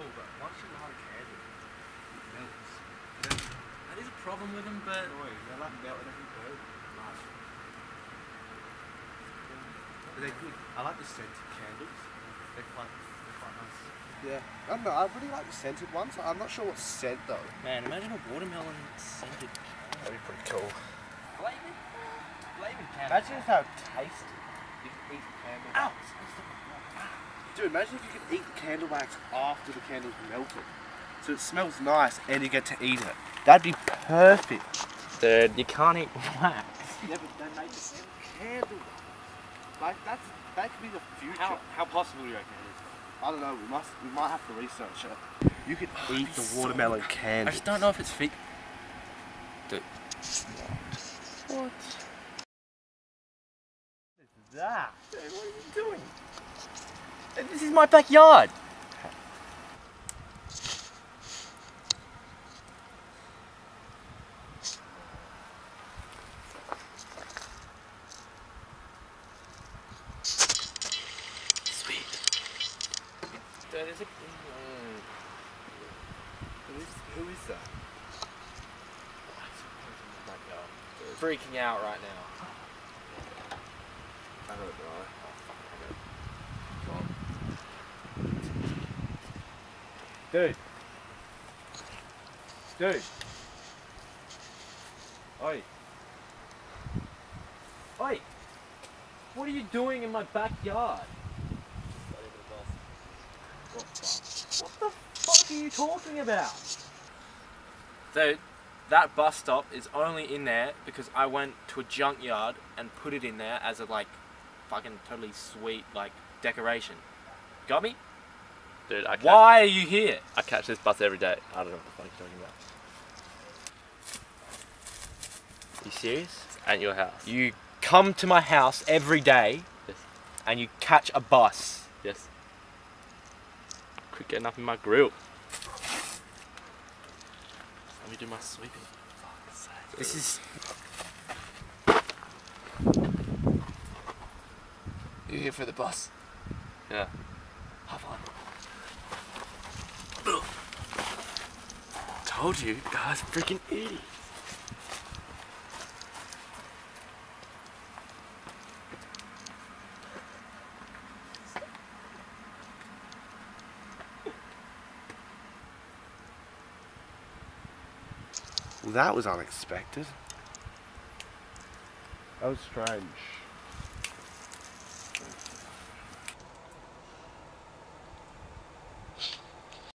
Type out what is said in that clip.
actually light a candle. It melts. That is a problem with them, but Annoying. They like melt and everything burn. Nice. But they're good. I like the scented candles. They're quite, they're quite nice. Yeah. I don't know. I really like the scented ones. I'm not sure what scent though. man, imagine a watermelon scented That'd be pretty cool. Flavoured? Flavoured candle. Imagine how it tasted. You can eat candle. Ow! Dude, imagine if you could eat the candle wax after the candle's melted. So it smells nice and you get to eat it. That'd be perfect. Dude, you can't eat wax. Yeah, but they make the same candle. Like that's that could be the future. How, how possible do you reckon it is? I don't know. We must. We might have to research it. You could eat the watermelon I candy. I just don't know if it's fit. Dude. What? That? Dude, what are you doing? This is my backyard. Sweet. Dude, a. Mm. Who is, who is that? Freaking out right now. Dude. Dude. Oi. Oi. What are you doing in my backyard? What the fuck are you talking about? So that bus stop is only in there because I went to a junkyard and put it in there as a like fucking totally sweet like decoration. Got me? Dude, I catch, Why are you here? I catch this bus every day. I don't know what the fuck you're talking about. You serious? It's at your house. You come to my house every day Yes. and you catch a bus. Yes. Quit getting up in my grill. Let me do my sweeping. Fuck's sake. This is You here for the bus? Yeah. Have fun. Told you, guys, freaking idiots. Well, that was unexpected. That was strange.